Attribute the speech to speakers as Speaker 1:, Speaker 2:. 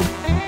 Speaker 1: Bye.